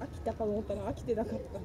飽きたかと思ったら飽きてなかった。